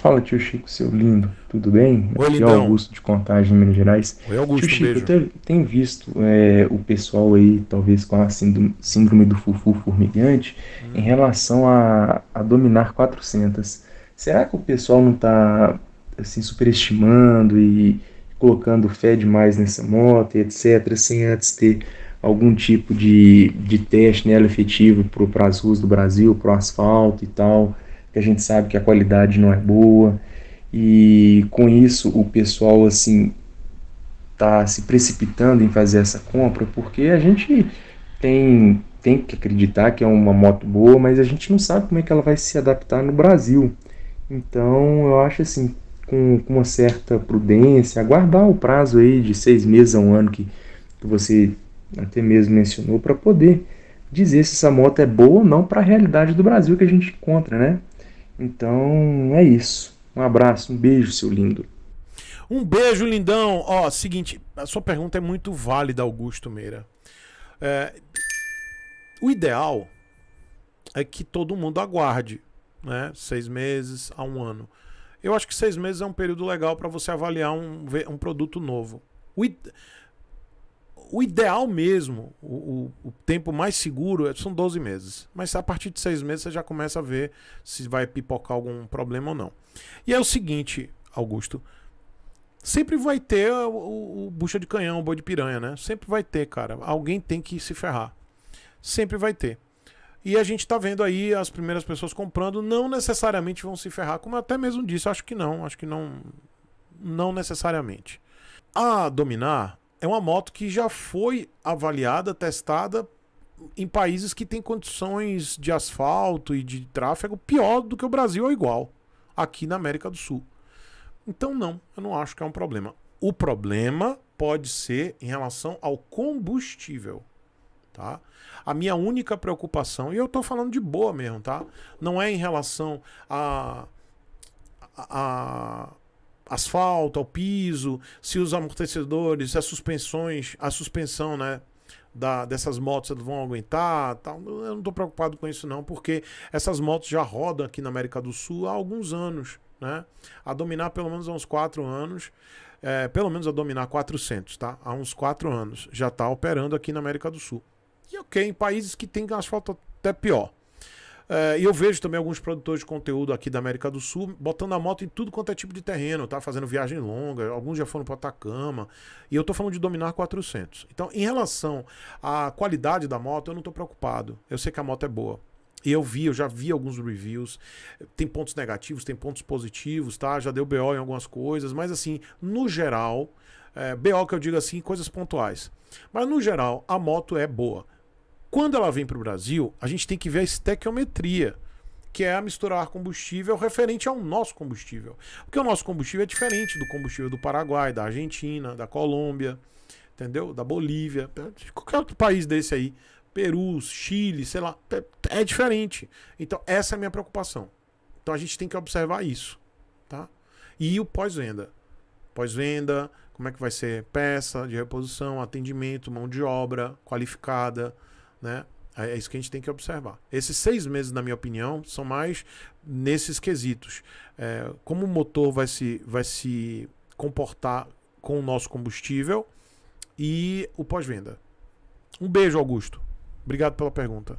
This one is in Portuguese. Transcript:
Fala, tio Chico, seu lindo, tudo bem? Oi, Aqui é lindão. Augusto de Contagem, Minas Gerais. Oi, Augusto, tio Chico, beijo. eu te- tenho visto é, o pessoal aí, talvez com a síndrome, síndrome do fufu formigante, Hum. em relação a, a dominar 400. Será que o pessoal não está assim, superestimando e colocando fé demais nessa moto e etc., sem antes ter algum tipo de, de teste nela efetivo para as ruas do Brasil, para o asfalto e tal, que a gente sabe que a qualidade não é boa. E com isso o pessoal assim tá se precipitando em fazer essa compra porque a gente tem tem que acreditar que é uma moto boa, mas a gente não sabe como é que ela vai se adaptar no Brasil. Então eu acho assim, com, com uma certa prudência, aguardar o prazo aí de seis meses a um ano que, que você até mesmo mencionou para poder dizer se essa moto é boa ou não para a realidade do Brasil que a gente encontra, né? Então é isso. Um abraço, um beijo, seu lindo. Um beijo, lindão. Ó, seguinte, a sua pergunta é muito válida, Augusto Meira. É, o ideal é que todo mundo aguarde, né? Seis meses a um ano. Eu acho que seis meses é um período legal para você avaliar um, um produto novo. O, o ideal mesmo, o, o- o tempo mais seguro é- são 12 meses. Mas a partir de seis meses você já começa a ver se vai pipocar algum problema ou não. E é o seguinte, Augusto. Sempre vai ter o, o- o bucha de canhão, o boi de piranha, né? Sempre vai ter, cara. Alguém tem que se ferrar. Sempre vai ter. E a gente tá vendo aí as primeiras pessoas comprando, não necessariamente vão se ferrar, como eu até mesmo disse, acho que não, acho que não não necessariamente. A Dominar é uma moto que já foi avaliada, testada em países que têm condições de asfalto e de tráfego pior do que o Brasil ou igual, aqui na América do Sul. Então, não, eu não acho que é um problema. O problema pode ser em relação ao combustível. Tá? A minha única preocupação, e eu tô falando de boa mesmo, tá? Não é em relação a- a asfalto, ao piso, se os amortecedores, as suspensões, a suspensão, né? Da, dessas motos vão aguentar, tal. Eu não tô preocupado com isso não, porque essas motos já rodam aqui na América do Sul há alguns anos, né? A dominar pelo menos há uns 4 anos, é, pelo menos a dominar 400, tá? Há uns 4 anos já está operando aqui na América do Sul. E ok, em países que tem asfalto até pior. É, E eu vejo também alguns produtores de conteúdo aqui da América do Sul botando a moto em tudo quanto é tipo de terreno, tá? Fazendo viagem longa, alguns já foram para Atacama. E eu tô falando de dominar 400. Então, em relação à qualidade da moto, eu não tô preocupado. Eu sei que a moto é boa. E eu vi, eu já vi alguns reviews. Tem pontos negativos, tem pontos positivos, tá? Já deu BO em algumas coisas, mas assim, no geral, é, BO que eu digo assim, coisas pontuais. Mas no geral, a moto é boa. Quando ela vem para o Brasil, a gente tem que ver a estequiometria, que é a misturar combustível referente ao nosso combustível. Porque o nosso combustível é diferente do combustível do Paraguai, da Argentina, da Colômbia, entendeu? Da Bolívia, de qualquer outro país desse aí. Peru, Chile, sei lá, é, é diferente. Então, essa é a minha preocupação. Então, a gente tem que observar isso, tá? E o pós-venda. Pós-venda, como é que vai ser peça de reposição, atendimento, mão de obra qualificada, né? É isso que a gente tem que observar. Esses seis meses, na minha opinião, são mais nesses quesitos. É, como o motor vai se, vai se comportar com o nosso combustível e o pós-venda. Um beijo, Augusto. Obrigado pela pergunta.